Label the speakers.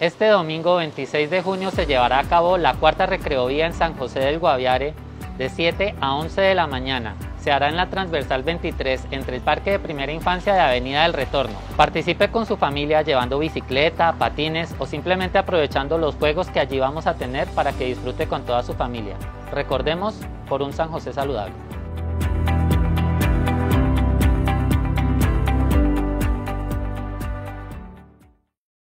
Speaker 1: Este domingo 26 de junio se llevará a cabo la cuarta recreovía en San José del Guaviare de 7 a 11 de la mañana. Se hará en la transversal 23 entre el Parque de Primera Infancia y Avenida del Retorno. Participe con su familia llevando bicicleta, patines o simplemente aprovechando los juegos que allí vamos a tener para que disfrute con toda su familia. Recordemos por un San José saludable.